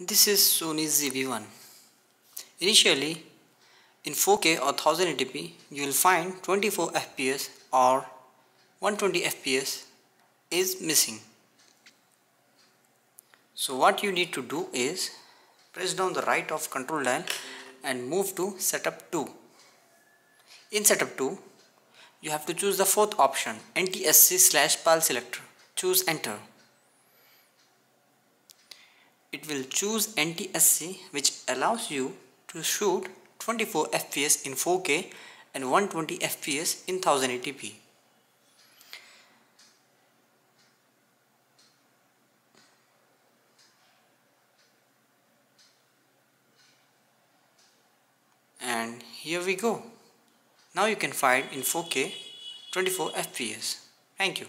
This is Sony ZV-1. Initially, in 4K or 1080p, you will find 24 FPS or 120 FPS is missing. So what you need to do is press down the right of control dial and move to setup 2. In setup 2, you have to choose the fourth option NTSC slash PAL selector. Choose enter will choose NTSC which allows you to shoot 24 fps in 4K and 120 fps in 1080p. And here we go. Now you can find in 4K 24 fps. Thank you.